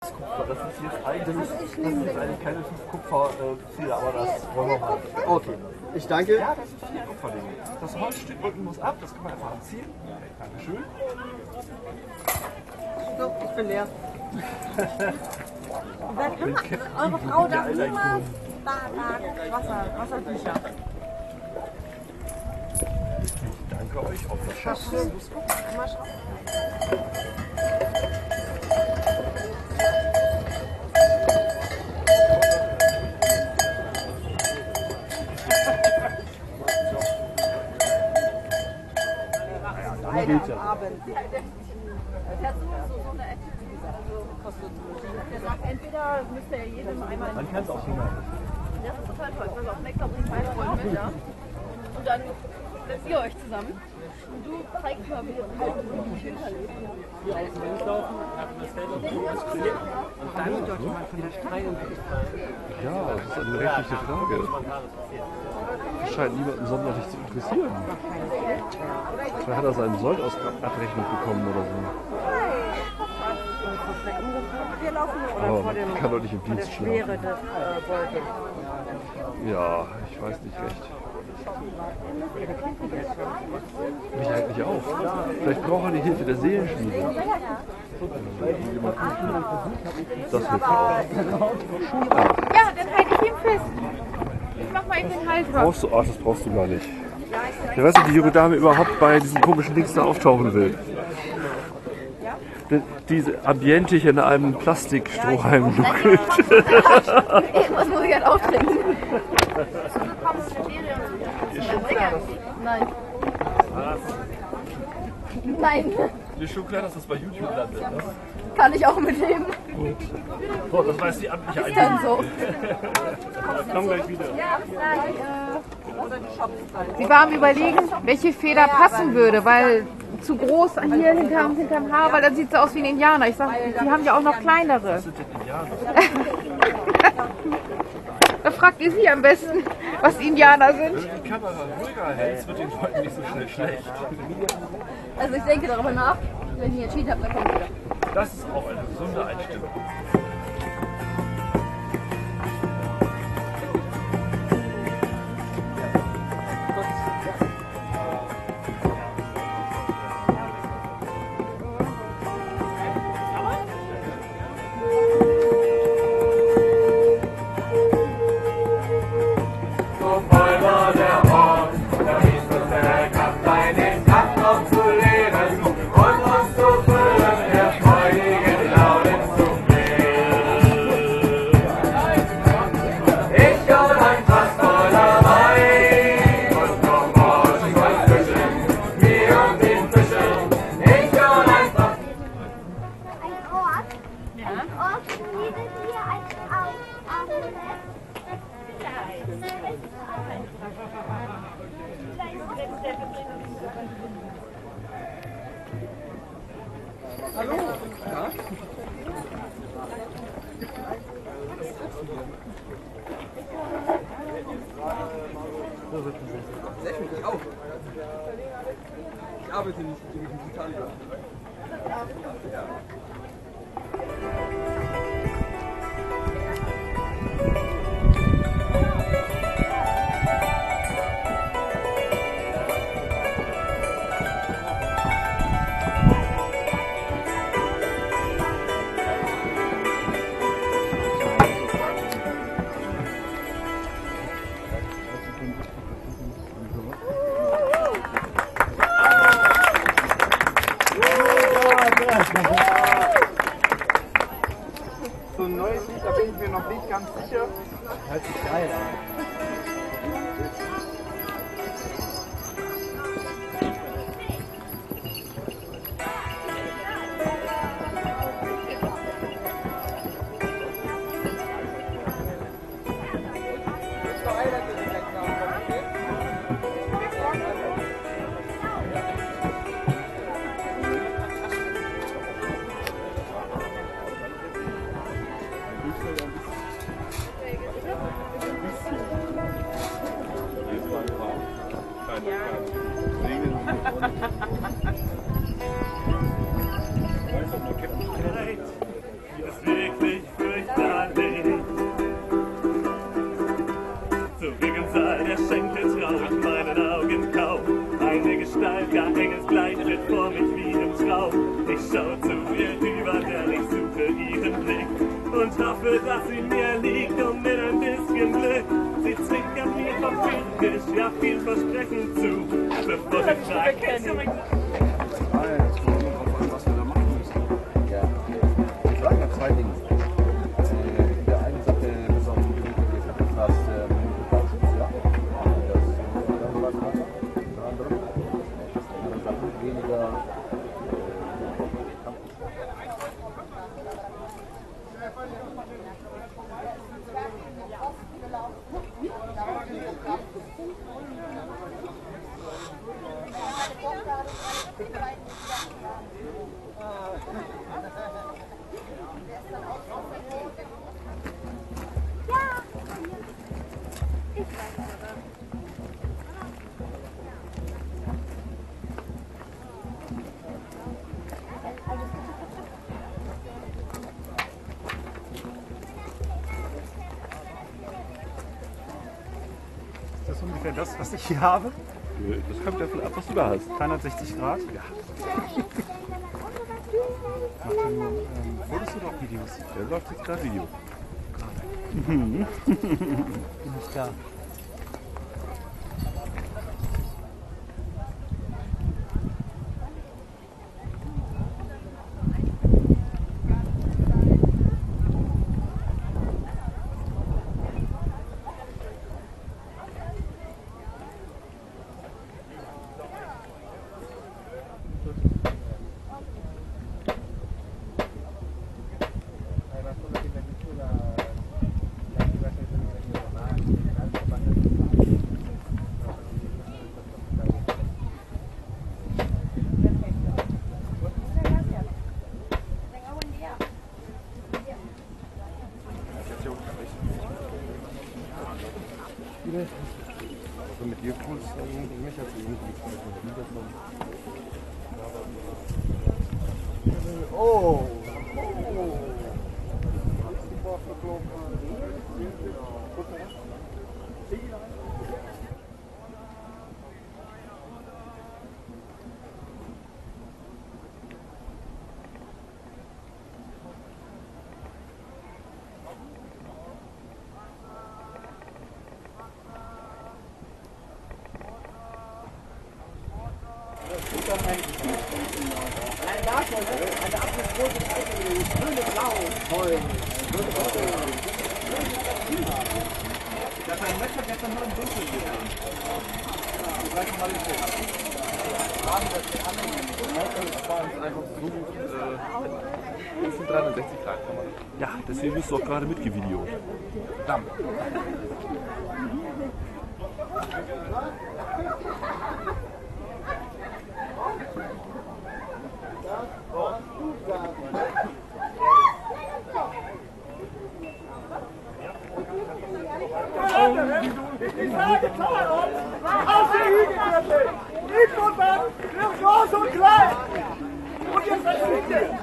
Das ist jetzt eigentlich, das ist eigentlich keine Kupferziele, aber das wollen wir mal. Okay, ich danke. Ja, das ist vier Kupferdinge. Das Holzstück unten muss ab, das kann man einfach anziehen. Dankeschön. So, ich bin leer. Wer kann man, eure Frau darf niemals da, da Wasser, Wassertücher. Ich danke euch, ob das schafft. Mal schauen. Abend. Der sagt, entweder müsst ihr jedem einmal. Man kann es auch hingern. Das ist total toll. Pass auf, Nektar bringt meine Freunde mit, ja? Und dann setzt ihr euch zusammen. Und du zeigst mal, wie halt wie die Schilder lebt. Ja, das ist eine berechtigte Frage. Scheint niemanden sonderlich zu interessieren. Vielleicht hat er seinen Sold aus Abrechnung bekommen oder so. Aber dem, kann doch nicht im Dienst schlafen. Ja, ich weiß nicht recht. Mich eigentlich auch. Vielleicht braucht er die Hilfe der Seelenschmiede. Das hilft auch. Ja, dann halte ich ihn fest. Mal eben den raus. Brauchst du? Ach, das brauchst du gar nicht. Ich weiß nicht, wie die junge Dame überhaupt bei diesem komischen Dings da auftauchen will. Die- Diese Ambiente hier in einem Plastikstrohhalm nuckelt. Was muss ich halt auch trinken? Nein. Nein, Mir ist schon klar, dass das bei YouTube landet. Ne? kann ich auch mitleben. So, das war jetzt die amtliche Ist dann so. Komm gleich wieder. Sie war am überlegen, welche Feder passen würde, weil zu groß hier hinterm, hinterm Haar, weil dann sieht sie aus wie ein Indianer. Ich sag, die haben ja auch noch kleinere. Da fragt ihr sie am besten, was Indianer sind. Wenn die Kamera ruhiger hältst, wird den Leuten nicht so schnell schlecht. Also ich denke darüber nach. Wenn ihr entschieden habt, dann kommt wieder. Das ist auch eine gesunde Einstellung. Sehr schön, ich auch. Ich arbeite nicht in Italien. So ein neues Lied, da bin ich mir noch nicht ganz sicher. Hört sich geil an. Deswegen. Was in mir liegt und mit ein bisschen Glück. Sie zwinkert mir verbindlich, ja vielversprechend zu. Bevor sie fragt, Das ist ungefähr das, was ich hier habe. Das kommt davon ab, was du da hast. 360 Grad. Ja. Macht ihr nur ähm, Fotos oder auch Videos? Der läuft jetzt gerade Video. Bin ich da. Ich möchte jetzt nicht mehr so Das sind 360 Grad Kamera. Ja, deswegen bist du auch gerade mitgevideot. Verdammt. Ich sage klar, aus der Hügelkette! Infoband wird groß und klein! Und jetzt was hinten!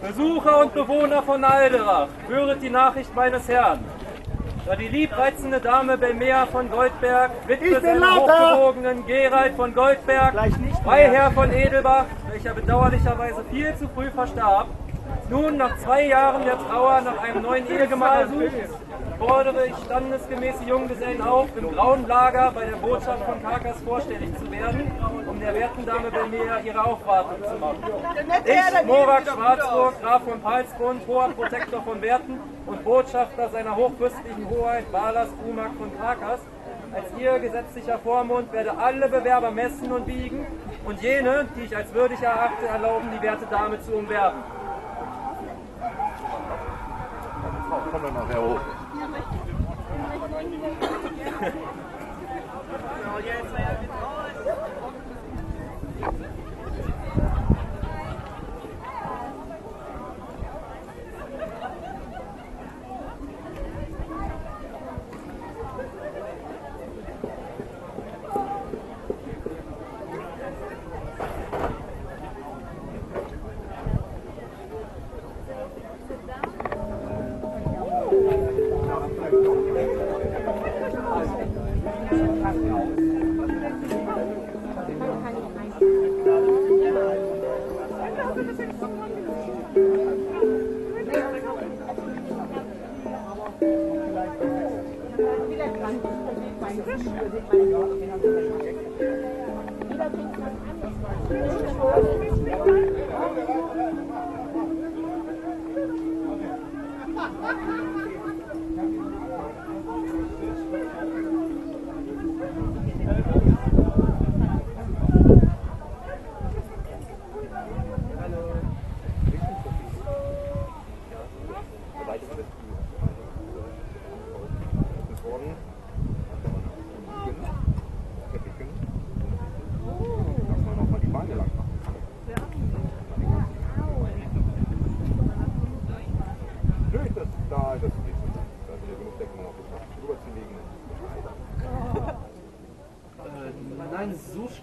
Besucher und Bewohner von Alderach, höret die Nachricht meines Herrn. Da die liebreizende Dame Belmea von Goldberg, Witwe lauter! hochgewogenen Gerald von Goldberg, Freiherr von Edelbach, welcher bedauerlicherweise viel zu früh verstarb, nun nach zwei Jahren der Trauer nach einem neuen Ehegemahl sucht, fordere ich standesgemäße Junggesellen auf, im grauen Lager bei der Botschaft von Karkas vorstellig zu werden, um der werten Dame Belmea ihre Aufwartung zu machen. Ich, Morak Schwarzburg, Graf von Palsgrund, hoher Protektor von Werten und Botschafter seiner hochfürstlichen Hoheit Balas Umak von Krakas, als ihr gesetzlicher Vormund werde alle Bewerber messen und wiegen und jene, die ich als würdig erachte, erlauben, die werte Dame zu umwerben. Komm dann nachher hoch. Oh, yeah, it's my own. Bir dakika.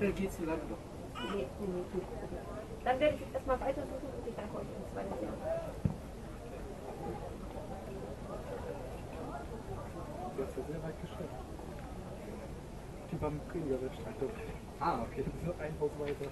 Schnell geht's hier leider doch. Nee, nee, nee. Dann werde ich erstmal weitersuchen und ich danke euch ins zweite Jahr. Du hast ja sehr weit geschafft. Die beim Königer der Stadt. Ah, okay. Das ist ein Haus weiter.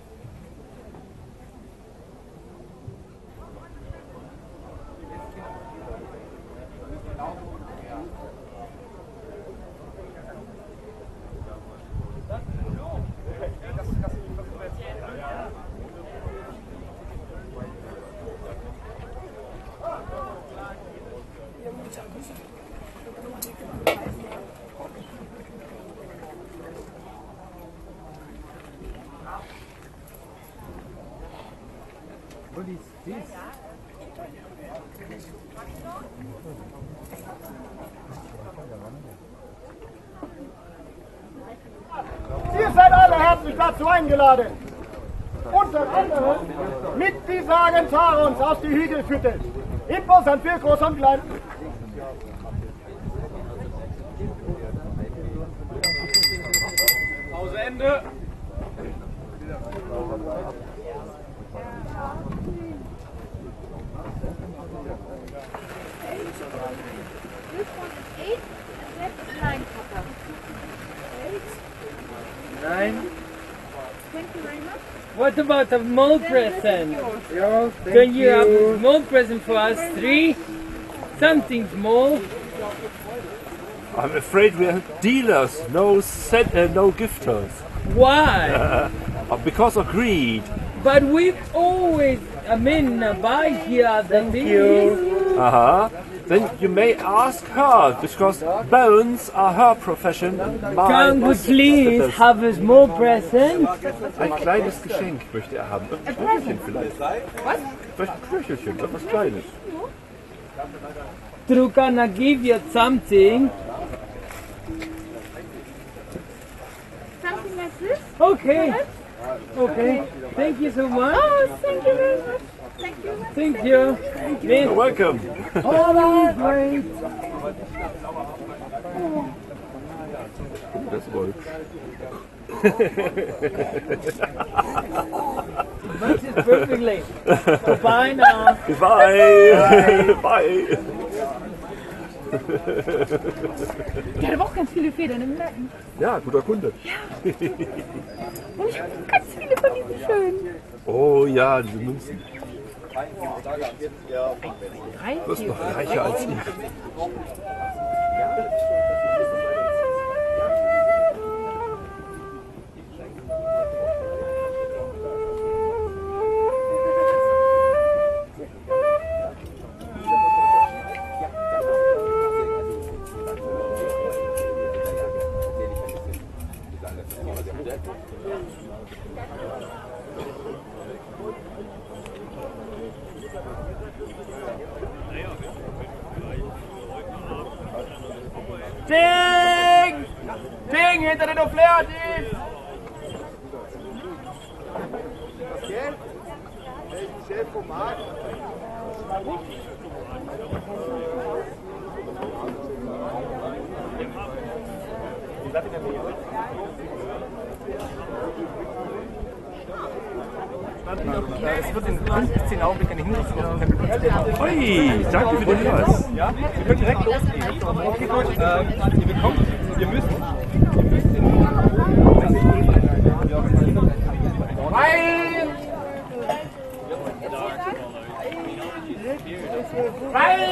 What is? Ihr seid alle herzlich dazu eingeladen. Unter anderem mit die Sagen Tarons aus die Hügel füttert. Imposant für Groß und Klein. Pause Ende. What about a mole present? Can you have a small present for us three? Something small. I'm afraid we are dealers, no set, uh, no gifters. Why? Uh, because of greed. But we've always, I mean, uh, buy here the things. Uh huh. Then you may ask her, because bones are her profession. Can we please have a small present? Ein kleines Geschenk möchte er haben. Ein Knöchelchen vielleicht. Was? Vielleicht ein Knöchelchen, etwas Kleines. Drew, can I give you something? Something like this? Okay. Okay. Thank you so much. Oh, thank you very much. Thank you. Thank you. You're welcome. Oh, great. Das war Matches perfectly. Bye now. Bye. Bye. Der hat aber auch ganz viele Federn im Nacken. Ja, guter Kunde. Und ich habe ganz viele von diesen schönen. Oh ja, diese Münzen. Du vier, noch reicher als ich. Es wird in 15 Augenblicken eine Hinrichtung Ui, danke für den Hinweis. Ja, wir können direkt loslegen. Okay, gut. Ähm, ihr bekommt, ihr müsst, ihr müsst in Weil!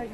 Ay,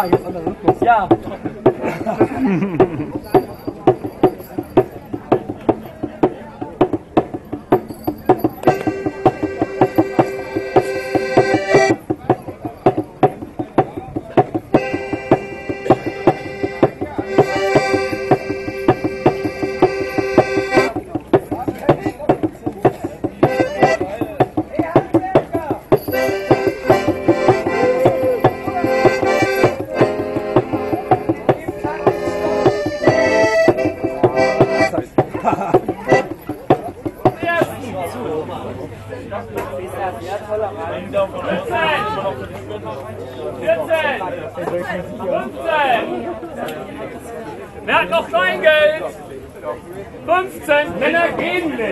Ah, jetzt anderer Rhythmus. Ja. Wer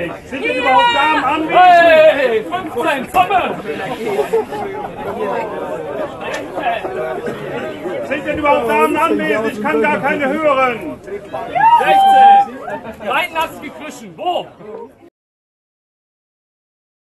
nicht. Sind denn überhaupt Damen anwesend? Hey, 15, komme! Sind denn überhaupt Damen anwesend? Ich kann gar keine hören. 16! Leiten hast du gekrischen. Wo?